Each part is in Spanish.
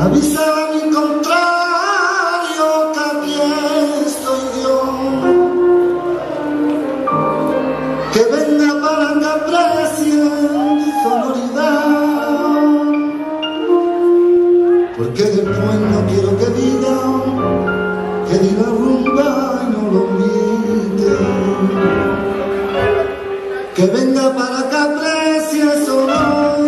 Avisaba a mi contrario que aquí estoy yo. Que venga para que aprecie sonoridad. Porque después no quiero que diga que diga rumba y no lo invite. Que venga para que aprecie sonoridad.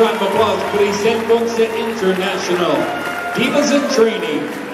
round of applause, please. Zen Boxe International. Divas in Training.